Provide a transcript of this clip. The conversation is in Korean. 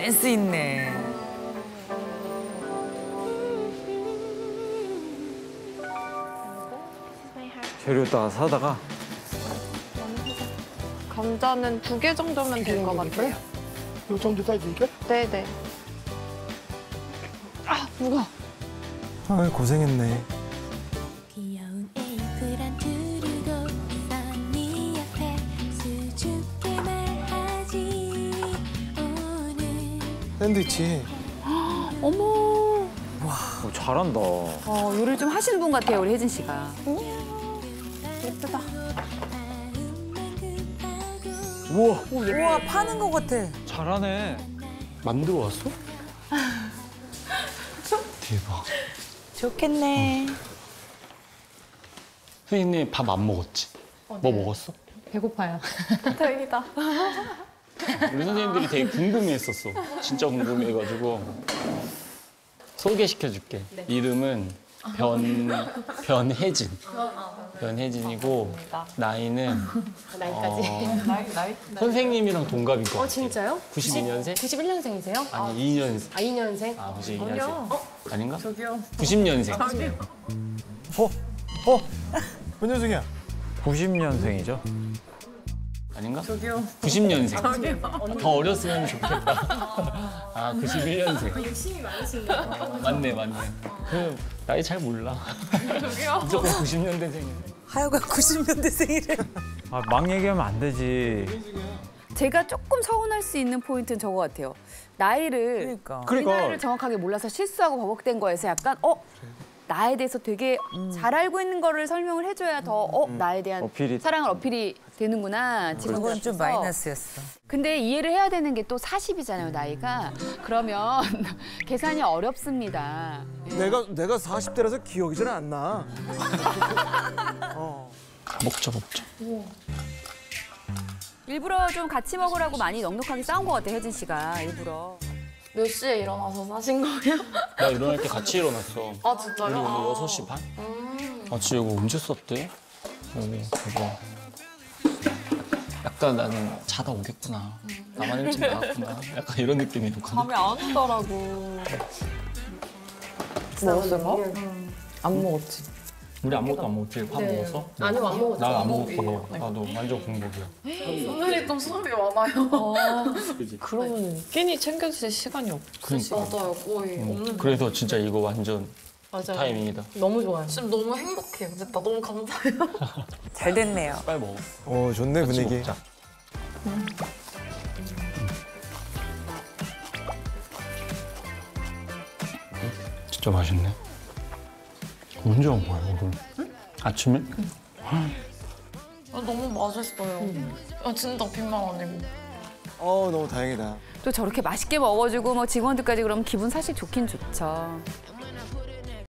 센스 있네. 재료 다 사다가 감자는 두 개 정도면 될 것 같아요. 요 정도 사이즈니까? 네네. 아, 무거워. 아 고생했네. 샌드위치. 어머. 어, 잘한다. 어, 요리를 좀 하시는 분 같아요, 우리 혜진 씨가. 예쁘다. 우와 우와, 파는 것 같아. 잘하네. 만들어 왔어? 대박. 좋겠네. 선생님 밥 안 먹었지? 뭐 먹었어? 배고파요. 다행이다. 우리 선생님들이 되게 궁금해했었어. 진짜 궁금해가지고 소개시켜줄게. 이름은 변 변혜진. 변혜진이고 나이는 나이까지. 어, 나이, 나이. 선생님이랑 동갑인 것어 같아. 진짜요? 92년생? 91년생이세요? 아니 2년생. 아 2년생? 아 92년생. 아닌가? 저기요. 90년생. 어? 어? 몇 년생이야? 90년생이죠. 아닌가? 저기요. 90년생. 더 어렸으면 좋겠다. 아, 91년생. 욕심이 많으신가요? 맞네, 맞네. 그 나이 잘 몰라. 무조건 90년대생이야. 하여간 90년대생이래. 아 막 얘기하면 안 되지. 제가 조금 서운할 수 있는 포인트는 저거 같아요. 나이를 그러니까. 이 나이를 정확하게 몰라서 실수하고 버벅된 거에서 약간 어 나에 대해서 되게 잘 알고 있는 거를 설명을 해줘야 더 어 나에 대한 어필이- 사랑을 어필이 되는구나. 지금 그건 좀. 마이너스였어. 근데 이해를 해야 되는 게 또 40이잖아요 나이가. 그러면 계산이 어렵습니다. 내가 내가 40대라서 기억이 잘 안 나. 어. 먹자, 먹자. 일부러 좀 같이 먹으라고 많이 넉넉하게 싸운 것 같아요 혜진 씨가 일부러. 몇 시에 일어나서 사신 거예요? 나 일어날 때 같이 일어났어. 아, 우리 진짜요? 오늘 6시 반? 아, 진짜 이거 언제 썼대? 오, 대박. 약간 나는 자다 오겠구나. 나만 일찍 나왔구나. 약간 이런 느낌이었거든. 밤에 안 오더라고. 먹었어요, 밥? 안 먹었지. 우리 아무것도 안 먹었지? 밥 먹었어? 아니요 안 먹었죠. 난안 먹었어. 나도 완전 공복이야. 오늘이 좀 수업이 많아요. 그지? 그러면 끼니 챙겨주실 시간이 없으시죠? 그러니까. 맞아요, 거의. 어, 그래서 진짜 이거 완전 맞아요. 타이밍이다. 너무 좋아요. 지금 너무 행복해요. 진짜 너무 감사해요. 잘 됐네요. 빨리 먹어. 어 좋네 분위기. 먹자. 진짜 맛있네. 언제 온 거야, 이걸? 아침에? 아, 너무 맛있어요. 아, 진짜 빈말 아니고. 어 너무 다행이다. 또 저렇게 맛있게 먹어주고 뭐 직원들까지 그러면 기분 사실 좋긴 좋죠.